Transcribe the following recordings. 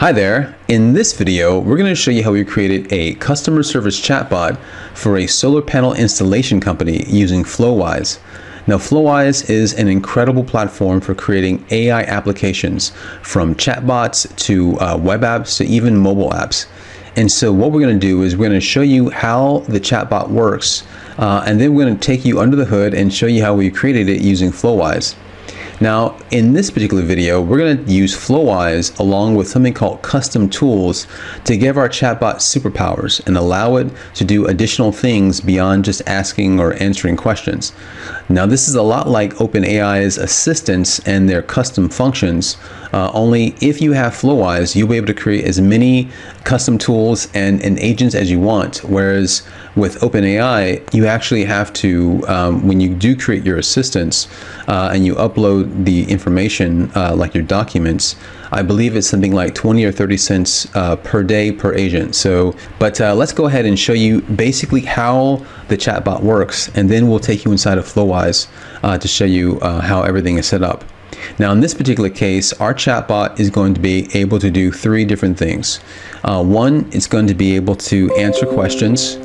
Hi there. In this video, we're going to show you how we created a customer service chatbot for a solar panel installation company using Flowise. Now, Flowise is an incredible platform for creating AI applications from chatbots to uh, web apps to even mobile apps. And so what we're going to do is we're going to show you how the chatbot works, uh, and then we're going to take you under the hood and show you how we created it using Flowise. Now, in this particular video, we're going to use Flowise along with something called custom tools to give our chatbot superpowers and allow it to do additional things beyond just asking or answering questions. Now, this is a lot like OpenAI's assistants and their custom functions, uh, only if you have Flowise, you'll be able to create as many custom tools and, and agents as you want, whereas with OpenAI, you actually have to, um, when you do create your assistants uh, and you upload the information, uh, like your documents, I believe it's something like 20 or 30 cents uh, per day per agent. So, but uh, let's go ahead and show you basically how the chatbot works, and then we'll take you inside of Flowise uh, to show you how everything is set up. Now, in this particular case, our chatbot is going to be able to do three different things. Uh, one, it's going to be able to answer questions.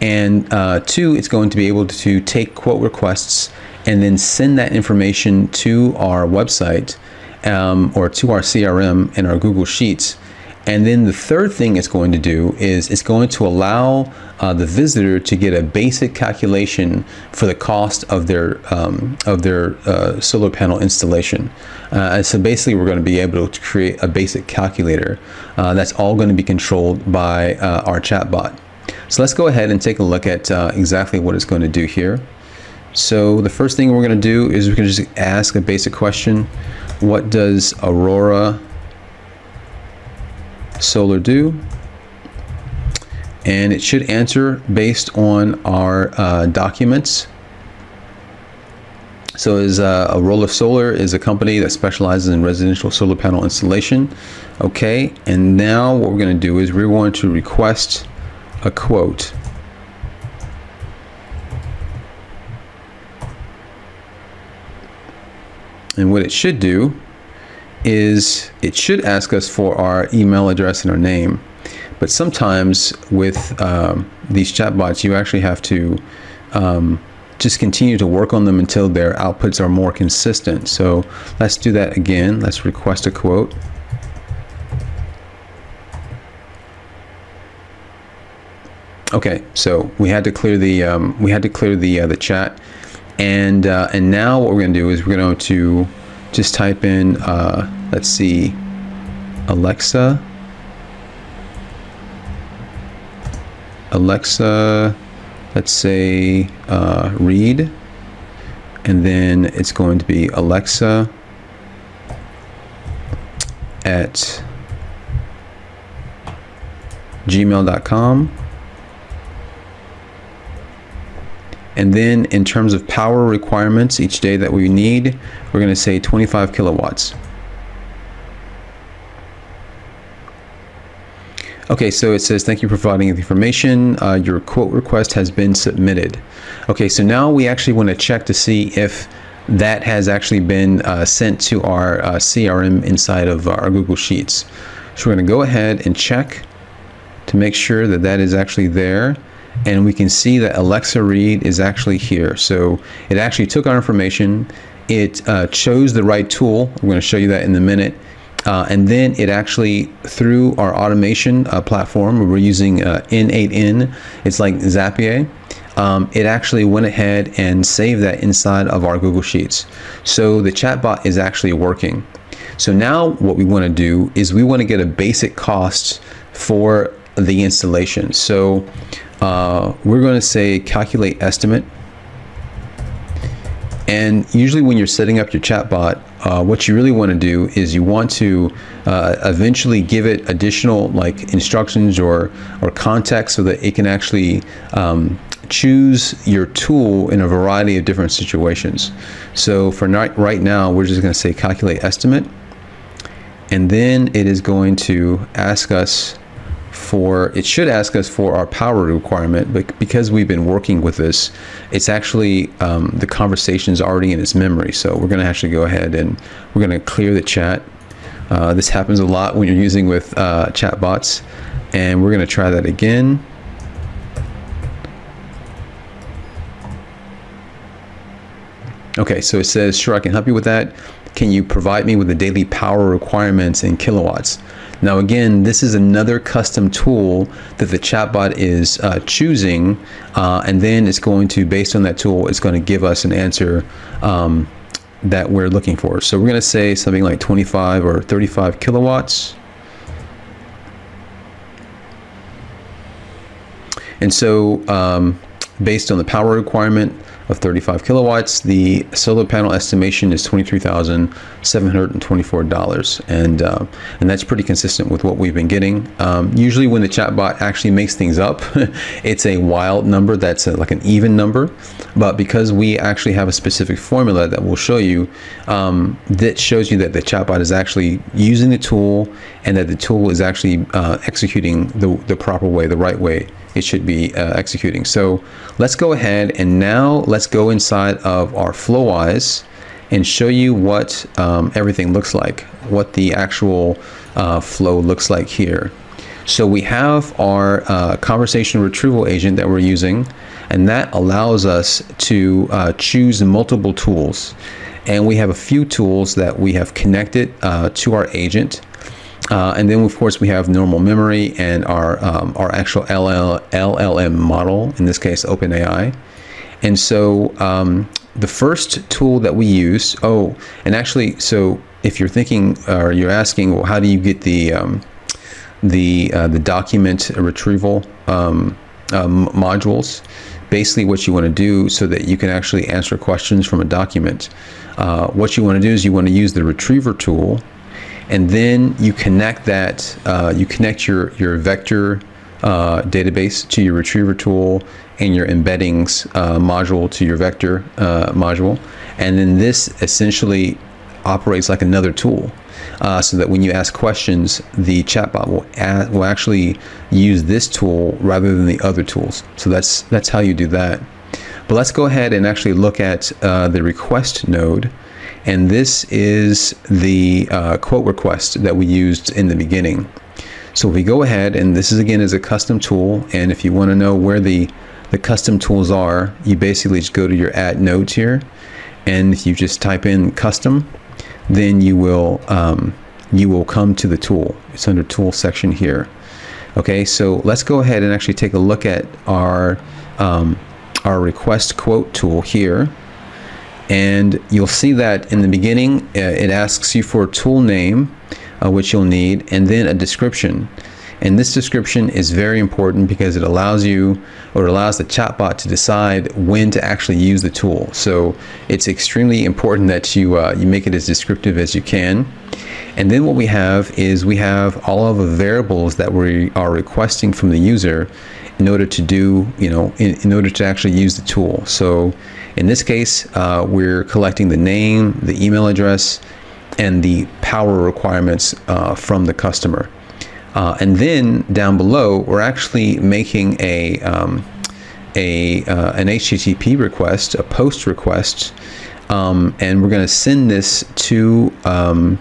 And uh, two, it's going to be able to take quote requests and then send that information to our website um, or to our CRM and our Google Sheets. And then the third thing it's going to do is it's going to allow uh, the visitor to get a basic calculation for the cost of their um, of their uh, solar panel installation. Uh, so basically, we're going to be able to create a basic calculator uh, that's all going to be controlled by uh, our chatbot. So let's go ahead and take a look at uh, exactly what it's going to do here. So the first thing we're going to do is we can just ask a basic question. What does Aurora Solar do? And it should answer based on our uh, documents. So is uh, Aurora Solar is a company that specializes in residential solar panel installation. Okay, and now what we're going to do is we're going to request a quote. And what it should do is it should ask us for our email address and our name. But sometimes with um, these chatbots, you actually have to um, just continue to work on them until their outputs are more consistent. So let's do that again. Let's request a quote. Okay, so we had to clear the um, we had to clear the uh, the chat, and uh, and now what we're going to do is we're going to just type in uh, let's see, Alexa, Alexa, let's say uh, read, and then it's going to be Alexa at gmail.com And then in terms of power requirements each day that we need, we're going to say 25 kilowatts. Okay, so it says, thank you for providing the information. Uh, your quote request has been submitted. Okay, so now we actually want to check to see if that has actually been uh, sent to our uh, CRM inside of our Google Sheets. So we're going to go ahead and check to make sure that that is actually there and we can see that Alexa Read is actually here. So it actually took our information, it uh, chose the right tool. I'm going to show you that in a minute. Uh, and then it actually, through our automation uh, platform, we're using uh, N8N, it's like Zapier. Um, it actually went ahead and saved that inside of our Google Sheets. So the chatbot is actually working. So now what we want to do is we want to get a basic cost for the installation. So uh, we're going to say calculate estimate. And usually when you're setting up your chatbot, uh, what you really want to do is you want to uh, eventually give it additional like instructions or, or context so that it can actually um, choose your tool in a variety of different situations. So for right now, we're just going to say calculate estimate. And then it is going to ask us for it should ask us for our power requirement but because we've been working with this it's actually um, the conversation is already in its memory so we're going to actually go ahead and we're going to clear the chat Uh, this happens a lot when you're using with uh, chatbots. And we're going to try that again. Okay, so it says, sure, I can help you with that. Can you provide me with the daily power requirements in kilowatts? Now, again, this is another custom tool that the chatbot is uh, choosing, uh, and then it's going to, based on that tool, it's going to give us an answer um, that we're looking for. So we're going to say something like 25 or 35 kilowatts. And so, um, based on the power requirement, of 35 kilowatts. The solar panel estimation is $23,724, and uh, and that's pretty consistent with what we've been getting. Um, usually, when the chatbot actually makes things up, it's a wild number that's a, like an even number, but because we actually have a specific formula that we'll show you, um, that shows you that the chatbot is actually using the tool and that the tool is actually uh, executing the, the proper way, the right way it should be uh, executing. So let's go ahead and now let's go inside of our Flowise and show you what um, everything looks like, what the actual uh, flow looks like here. So we have our uh, conversation retrieval agent that we're using, and that allows us to uh, choose multiple tools. And we have a few tools that we have connected uh, to our agent. Uh, and then, of course, we have normal memory and our um, our actual LL, LLM model, in this case, OpenAI. And so um, the first tool that we use, oh, and actually, so if you're thinking or you're asking, well, how do you get the um, the uh, the document retrieval um, um, modules? Basically, what you want to do so that you can actually answer questions from a document. Uh, what you want to do is you want to use the retriever tool and then you connect that uh, you connect your your vector uh, database to your retriever tool and your embeddings uh, module to your vector uh, module. And then this essentially operates like another tool uh, so that when you ask questions the chatbot will add, will actually use this tool rather than the other tools. So that's that's how you do that. But let's go ahead and actually look at uh, the request node and this is the uh, quote request that we used in the beginning. So we go ahead, and this is again is a custom tool, and if you want to know where the, the custom tools are, you basically just go to your add nodes here, and if you just type in custom, then you will um, you will come to the tool. It's under tool section here. Okay, so let's go ahead and actually take a look at our um, our request quote tool here and you'll see that in the beginning uh, it asks you for a tool name uh, which you'll need and then a description. And this description is very important because it allows you or it allows the chatbot to decide when to actually use the tool. So it's extremely important that you uh, you make it as descriptive as you can. And then what we have is we have all of the variables that we are requesting from the user in order to do, you know, in, in order to actually use the tool. So in this case, uh, we're collecting the name, the email address, and the power requirements uh, from the customer. Uh, and then down below, we're actually making a, um, a uh, an HTTP request, a post request, um, and we're going to send this to um,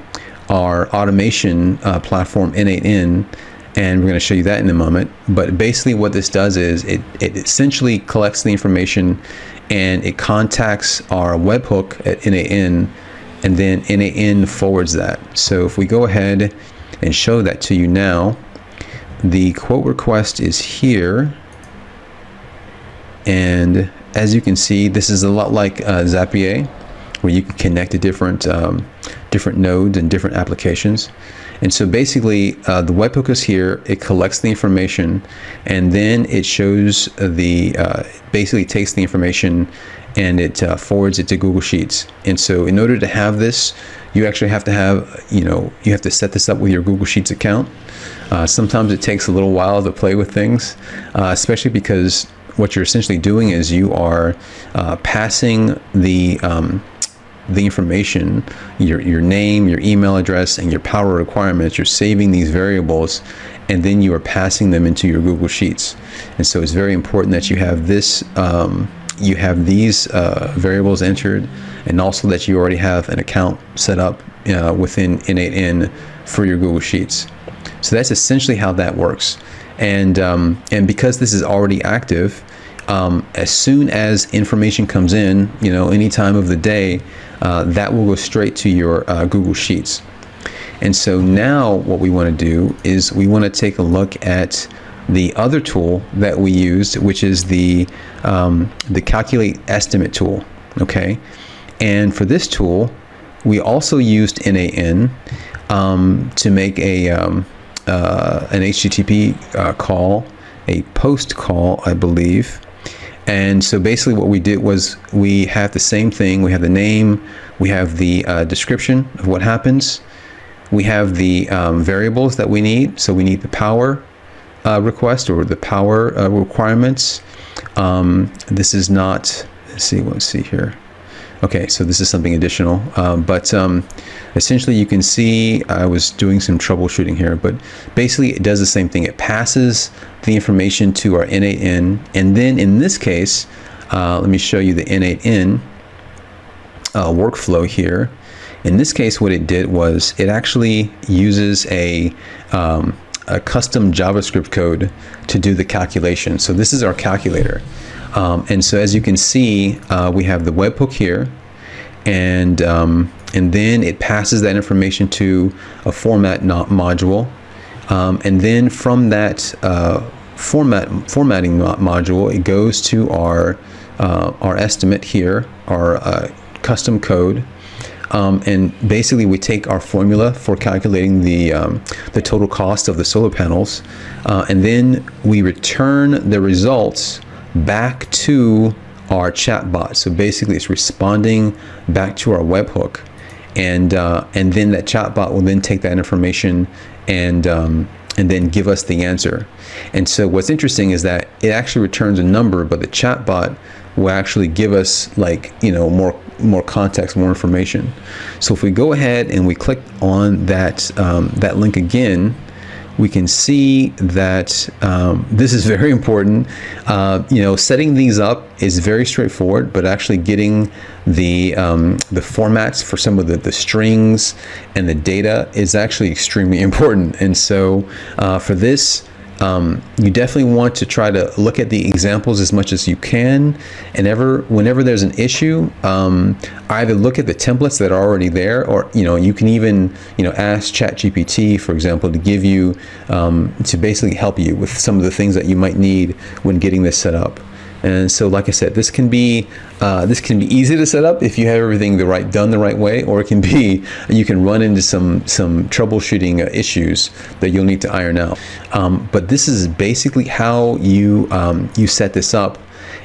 our automation uh, platform N8N and we're going to show you that in a moment. But basically, what this does is it, it essentially collects the information and it contacts our webhook at N8N, and then N8N forwards that. So if we go ahead and show that to you now, the quote request is here. And as you can see, this is a lot like uh, Zapier, where you can connect to different um, different nodes and different applications. And so basically, uh, the webhook is here. It collects the information, and then it shows the uh, basically takes the information and it uh, forwards it to Google Sheets. And so, in order to have this, you actually have to have you know you have to set this up with your Google Sheets account. Uh, sometimes it takes a little while to play with things, uh, especially because what you're essentially doing is you are uh, passing the um, the information, your, your name, your email address, and your power requirements. You're saving these variables and then you are passing them into your Google Sheets. And so it's very important that you have this, um, you have these uh, variables entered and also that you already have an account set up uh, within N8N for your Google Sheets. So that's essentially how that works. And, um, and because this is already active, um, as soon as information comes in, you know, any time of the day, uh, that will go straight to your uh, Google Sheets. And so now what we want to do is we want to take a look at the other tool that we used, which is the, um, the calculate estimate tool, okay? And for this tool, we also used N8N um, to make a, um, uh, an HTTP uh, call, a post call, I believe. And so basically what we did was we have the same thing. We have the name, we have the uh, description of what happens, we have the um, variables that we need. So we need the power uh, request or the power uh, requirements. Um, this is not, let's see, let's see here. Okay, so this is something additional, um, but um, essentially you can see I was doing some troubleshooting here, but basically it does the same thing. It passes the information to our N8N, and then in this case, uh, let me show you the N8N uh, workflow here. In this case, what it did was it actually uses a, um, a custom JavaScript code to do the calculation. So this is our calculator. Um, and so as you can see, uh, we have the webhook here, and um, and then it passes that information to a format not module, um, and then from that uh, format formatting module, it goes to our uh, our estimate here, our uh, custom code. Um, and basically, we take our formula for calculating the um, the total cost of the solar panels, uh, and then we return the results back to our chatbot. So basically, it's responding back to our webhook, and uh, and then that chatbot will then take that information and um, and then give us the answer. And so what's interesting is that it actually returns a number, but the chatbot will actually give us like you know more more context, more information. So if we go ahead and we click on that um, that link again we can see that um, this is very important. Uh, you know, setting these up is very straightforward, but actually getting the um, the formats for some of the, the strings and the data is actually extremely important. And so uh, for this, um, you definitely want to try to look at the examples as much as you can and ever whenever there's an issue um, either look at the templates that are already there or you know you can even you know ask ChatGPT for example to give you um, to basically help you with some of the things that you might need when getting this set up and so, like I said, this can be uh, this can be easy to set up if you have everything the right done the right way, or it can be you can run into some some troubleshooting uh, issues that you'll need to iron out. Um, but this is basically how you um, you set this up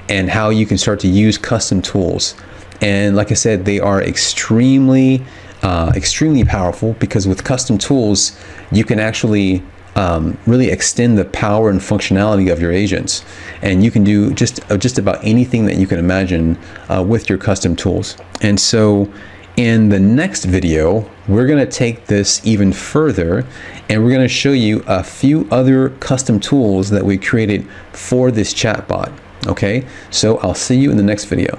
and how you can start to use custom tools. And like I said, they are extremely uh, extremely powerful because with custom tools, you can actually um, really extend the power and functionality of your agents. And you can do just, uh, just about anything that you can imagine uh, with your custom tools. And so in the next video, we're going to take this even further and we're going to show you a few other custom tools that we created for this chatbot. Okay, so I'll see you in the next video.